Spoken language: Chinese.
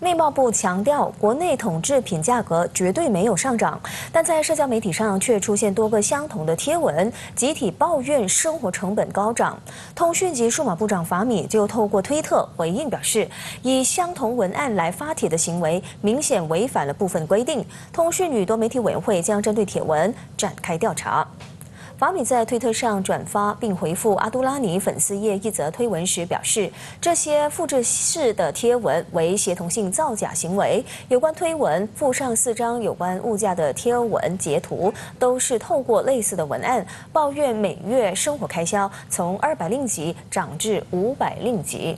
内贸部强调，国内统制品价格绝对没有上涨，但在社交媒体上却出现多个相同的贴文，集体抱怨生活成本高涨。通讯及数码部长法米就透过推特回应表示，以相同文案来发帖的行为明显违反了部分规定，通讯与多媒体委员会将针对帖文展开调查。法米在推特上转发并回复阿杜拉尼粉丝页一则推文时表示，这些复制式的贴文为协同性造假行为。有关推文附上四张有关物价的贴文截图，都是透过类似的文案抱怨每月生活开销从二百令吉涨至五百令吉。